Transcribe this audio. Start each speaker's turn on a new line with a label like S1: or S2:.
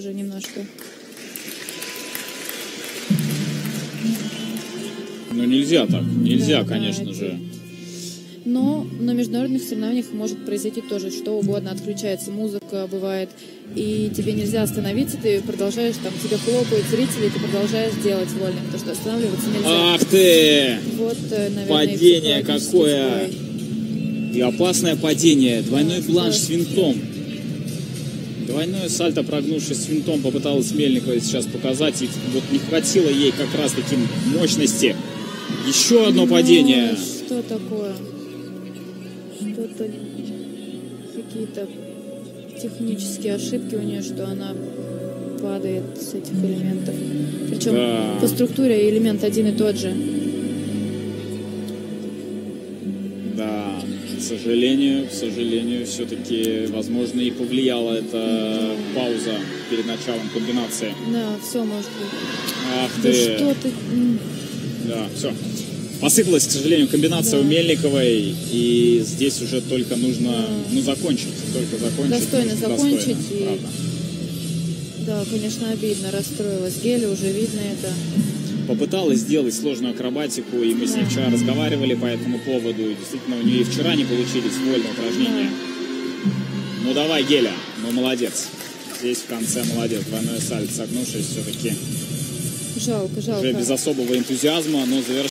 S1: уже немножко.
S2: Ну нельзя так, нельзя,
S1: Да, да,
S2: конечно
S1: это-
S2: же.
S1: Но на международных соревнованиях может произойти тоже что угодно. Отключается музыка, бывает. И тебе нельзя остановиться, ты продолжаешь, там тебе хлопают зрители, ты продолжаешь делать вольно, потому что останавливаться нельзя.
S2: Ах ты!
S1: Вот, э, наверное,
S2: Падение какое!
S1: строй.
S2: И опасное падение. Двойной
S1: Да,
S2: планш
S1: да.
S2: с винтом. Двойное сальто, прогнувшись винтом, попыталась Мельникова сейчас показать. И вот не хватило ей как раз таки мощности. Еще одно
S1: Ну,
S2: падение.
S1: Что такое? Что-то какие-то технические ошибки у нее, что она падает с этих элементов. Причем
S2: Да.
S1: по структуре элемент один и тот же.
S2: Да, к сожалению, к сожалению, все-таки, возможно, и повлияла эта пауза перед началом комбинации.
S1: Да, все может быть.
S2: Ах
S1: Да
S2: ты!
S1: что ты...
S2: Да, все. Посыпалась, к сожалению, комбинация
S1: Да.
S2: у Мельниковой, и здесь уже только нужно, ну, закончить, только закончить.
S1: Достойно закончить и-
S2: правда.
S1: Да, конечно, обидно, расстроилась. Геля уже видно это.
S2: Попыталась сделать сложную акробатику, и мы с ней вчера разговаривали по этому поводу, и действительно у нее и вчера не получились вольные упражнения. Ну давай, Геля, ну молодец. Здесь в конце молодец. Двойное сальто согнувшись все-таки
S1: Жалко, жалко.
S2: уже без особого энтузиазма, но завершила